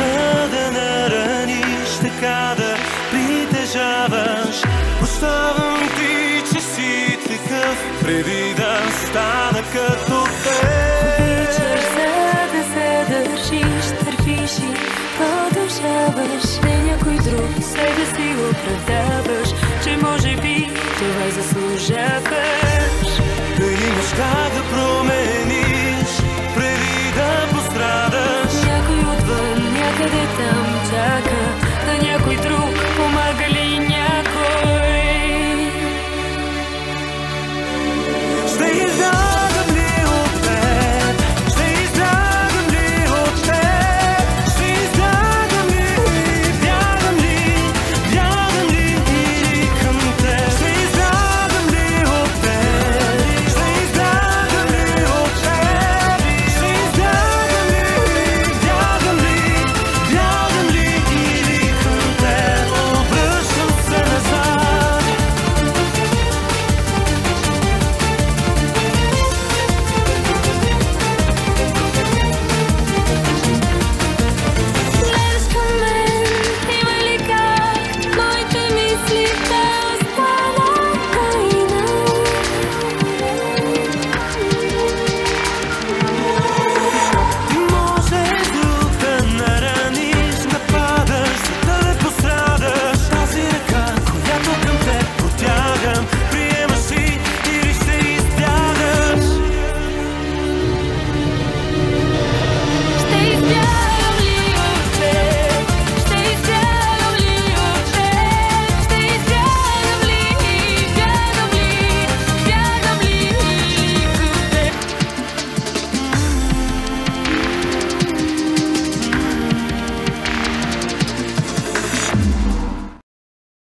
За да не раниш така да притежаваш. Оставам ти, че си такъв Преди да стана като теб Обичаш за да се държиш, търпиш и продължаваш. Не някой друг, себе си оправдаваш Че може би това заслужаваш къде там чака да някой друг